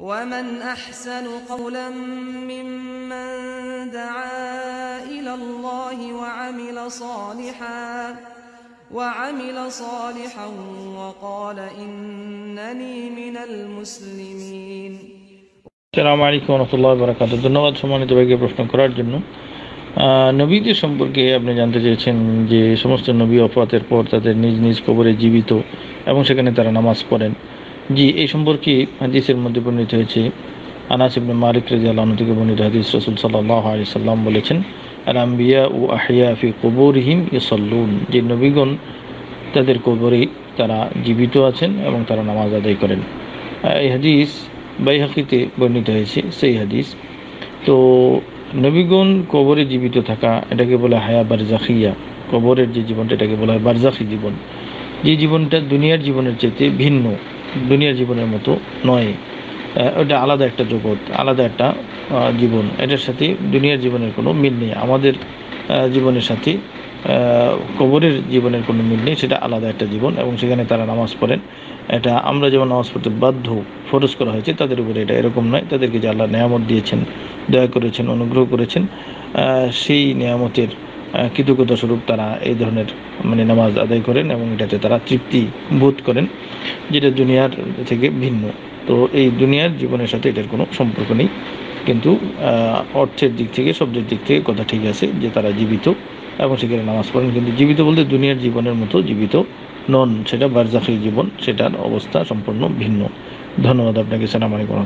ومن أحسن قولا ممن دعا إلى الله وعمل صالحا وعمل صالحا وقال إنني من المسلمين সালাম আলাইকুম রহমতুল্লাহ বরাকাত ধন্যবাদ সম্মানিত ভাইকে প্রশ্ন করার জন্য আহ, নবীদের সম্পর্কে আপনি জানতে চেয়েছেন যে সমস্ত নবী অফাতের পর তাদের নিজ নিজ কবরে জীবিত এবং সেখানে তারা নামাজ পড়েন জি, এই সম্পর্কে হাদিসের মধ্যে বর্ণিত হয়েছে। আনাস ইবনে মালিক রাদিয়াল্লাহু থেকে বর্ণিত হাদিস রাসূল সাল্লাল্লাহু আলাইহি সাল্লাম বলেছেন, আল আম্বিয়া ও আহিয়া ফি কবুরহিম ইসাল্লুন যে নবীগণ তাদের কবরে তারা জীবিত আছেন এবং তারা নামাজ আদায় করেন। এই হাদিস বাইহাকিতে বর্ণিত হয়েছে, সেই হাদিস। তো নবীগণ কবরে জীবিত থাকা, এটাকে বলা হায়া বারজাখিয়া। কবরের যে জীবনটা, এটাকে বলা হয় বারজাখি জীবন। যে জীবনটা দুনিয়ার জীবনের চেয়ে ভিন্ন। দুনিয়ার জীবনের মতো নয়। ওটা আলাদা একটা জগৎ, আলাদা একটা জীবন। এটার সাথে দুনিয়ার জীবনের কোনো মিল নেই। আমাদের জীবনের সাথে কবরের জীবনের কোনো মিল নেই। সেটা আলাদা একটা জীবন এবং সেখানে তারা নামাজ পড়েন। এটা আমরা যেমন নামাজ পড়তে বাধ্য ফরজ করা হয়েছে, তাদের উপরে এটা এরকম নয়। তাদেরকে যে আল্লাহ নেয়ামত দিয়েছেন, দয়া করেছেন, অনুগ্রহ করেছেন সেই নেয়ামতের কৃতজ্ঞতা স্বরূপ তারা এই ধরনের মানে নামাজ আদায় করেন এবং এটাতে তারা তৃপ্তি বোধ করেন। যেটা দুনিয়ার থেকে ভিন্ন। তো এই দুনিয়ার জীবনের সাথে এটার কোনো সম্পর্ক নেই। কিন্তু অর্থের দিক থেকে, শব্দের দিক থেকে কথা ঠিক আছে যে তারা জীবিত এবং সেখানে নামাজ পড়েন। কিন্তু জীবিত বলতে দুনিয়ার জীবনের মতো জীবিত নন। সেটা বারজাখি জীবন, সেটার অবস্থা সম্পূর্ণ ভিন্ন। ধন্যবাদ আপনাকে। সালাম আলাইকুম